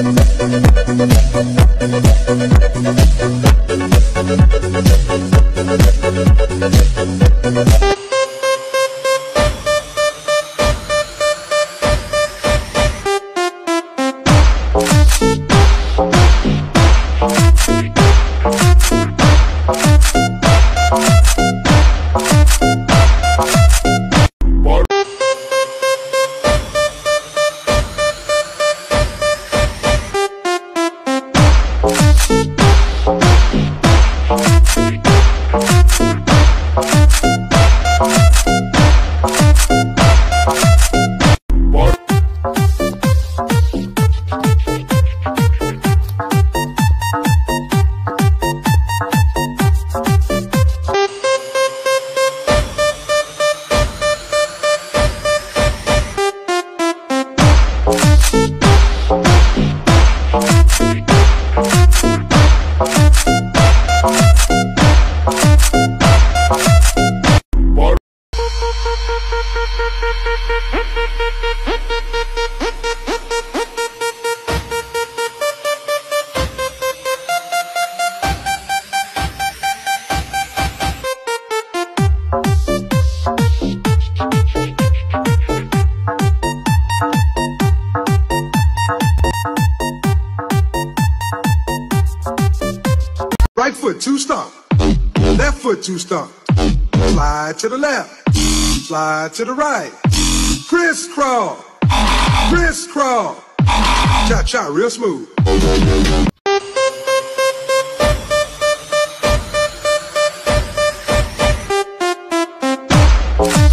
We'll Right foot, two stomp. Left foot, two stomp. Slide to the left slide to the right. Crisscross, crisscross, cha cha real smooth. Oh.